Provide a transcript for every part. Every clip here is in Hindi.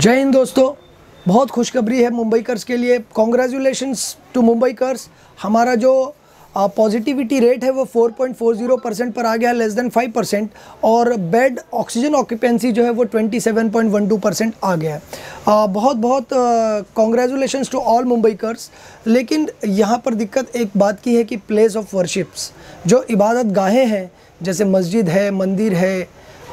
जय हिंद दोस्तों। बहुत खुशखबरी है मुंबई कर्स के लिए। कॉन्ग्रेचुलेशंस टू मुंबई कर्स हमारा जो पॉजिटिविटी रेट है वो 4.40 परसेंट पर आ गया लेस देन 5 परसेंट और बेड ऑक्सीजन ऑक्यूपेंसी जो है वो 27.12 परसेंट आ गया है। बहुत बहुत congratulations to all Mumbaikars लेकिन यहाँ पर दिक्कत एक बात की है कि प्लेस ऑफ़ वर्शिप्स जो इबादत गाहें हैं, जैसे मस्जिद है, मंदिर है,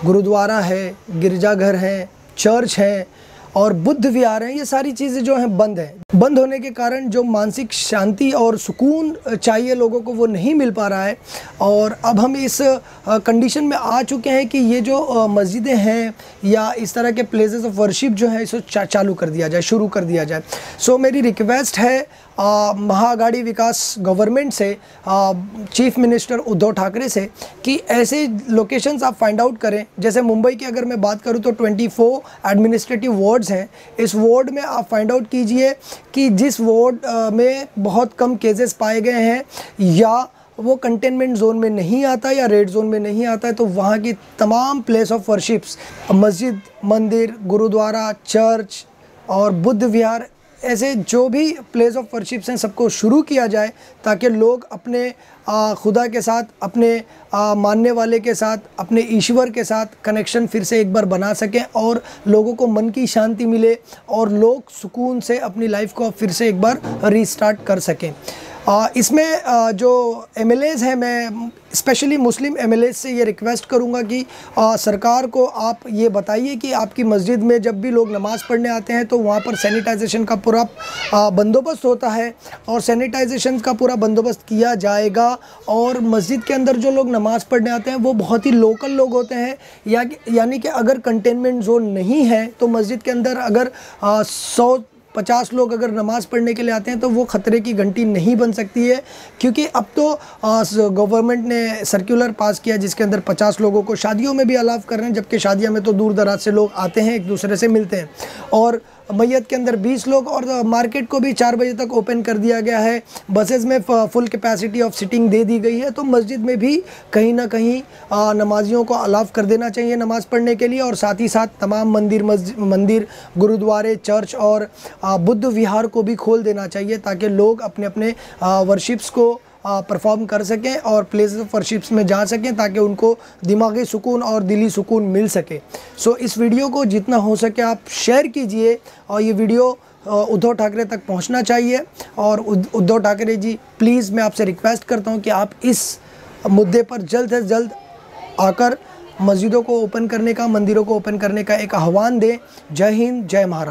गुरुद्वारा है, गिरजाघर है चर्च है और बुद्ध विहार हैं ये सारी चीज़ें जो हैं बंद हैं। बंद होने के कारण जो मानसिक शांति और सुकून चाहिए लोगों को वो नहीं मिल पा रहा है। और अब हम इस कंडीशन में आ चुके हैं कि ये जो मस्जिदें हैं या इस तरह के प्लेसेस ऑफ़ वर्शिप जो है इसको चा, चालू कर दिया जाए शुरू कर दिया जाए। सो so, मेरी रिक्वेस्ट है महागाड़ी विकास गवर्नमेंट से आ, चीफ मिनिस्टर उद्धव ठाकरे से कि ऐसे लोकेशंस आप फाइंड आउट करें। जैसे मुंबई की अगर मैं बात करूँ तो 24 एडमिनिस्ट्रेटिव वार्ड्स हैं। इस वार्ड में आप फाइंड आउट कीजिए कि जिस वार्ड में बहुत कम केसेस पाए गए हैं, या वो कंटेनमेंट जोन में नहीं आता, या रेड जोन में नहीं आता है तो वहाँ की तमाम प्लेस ऑफ़ वर्शिप्स मस्जिद, मंदिर, गुरुद्वारा चर्च और बुद्ध विहार ऐसे जो भी प्लेस ऑफ़ वर्शिप्स हैं सबको शुरू किया जाए ताकि लोग अपने आ, खुदा के साथ अपने आ, मानने वाले के साथ अपने ईश्वर के साथ कनेक्शन फिर से एक बार बना सकें और लोगों को मन की शांति मिले और लोग सुकून से अपनी लाइफ को फिर से एक बार रीस्टार्ट कर सकें। इसमें जो एम हैं, मैं स्पेशली मुस्लिम एम से ये रिक्वेस्ट करूँगा कि सरकार को आप ये बताइए कि आपकी मस्जिद में जब भी लोग नमाज़ पढ़ने आते हैं तो वहाँ पर सैनिटाइजेशन का पूरा बंदोबस्त होता है और सैनिटाइजेशन का पूरा बंदोबस्त किया जाएगा और मस्जिद के अंदर जो लोग नमाज़ पढ़ने आते हैं, वो बहुत ही लोकल लोग होते हैं। या यानी कि अगर कंटेनमेंट जोन नहीं है तो मस्जिद के अंदर अगर सौ पचास लोग अगर नमाज़ पढ़ने के लिए आते हैं तो वो ख़तरे की घंटी नहीं बन सकती है। क्योंकि अब तो गवर्नमेंट ने सर्कुलर पास किया, जिसके अंदर पचास लोगों को शादियों में भी अलाव कर रहे हैं, जबकि शादियों में तो दूर दराज से लोग आते हैं, एक दूसरे से मिलते हैं। और मैत के अंदर 20 लोग और मार्केट को भी चार बजे तक ओपन कर दिया गया है। बसेस में फुल कैपेसिटी ऑफ़ सिटिंग दे दी गई है तो मस्जिद में भी कहीं ना कहीं नमाजियों को अलाव कर देना चाहिए नमाज़ पढ़ने के लिए, और साथ ही साथ तमाम मंदिर मंदिर, गुरुद्वारे, चर्च और बुद्ध विहार को भी खोल देना चाहिए, ताकि लोग अपने अपने वर्शिप्स को परफॉर्म कर सकें और प्लेस ऑफ़ वर्शिप्स में जा सकें ताकि उनको दिमागी सुकून और दिली सुकून मिल सके। सो इस वीडियो को जितना हो सके आप शेयर कीजिए और ये वीडियो उद्धव ठाकरे तक पहुँचना चाहिए। और उद्धव ठाकरे जी प्लीज़ मैं आपसे रिक्वेस्ट करता हूँ कि आप इस मुद्दे पर जल्द से जल्द आकर मस्जिदों को ओपन करने का, मंदिरों को ओपन करने का एक आह्वान दें। जय हिंद, जय महाराज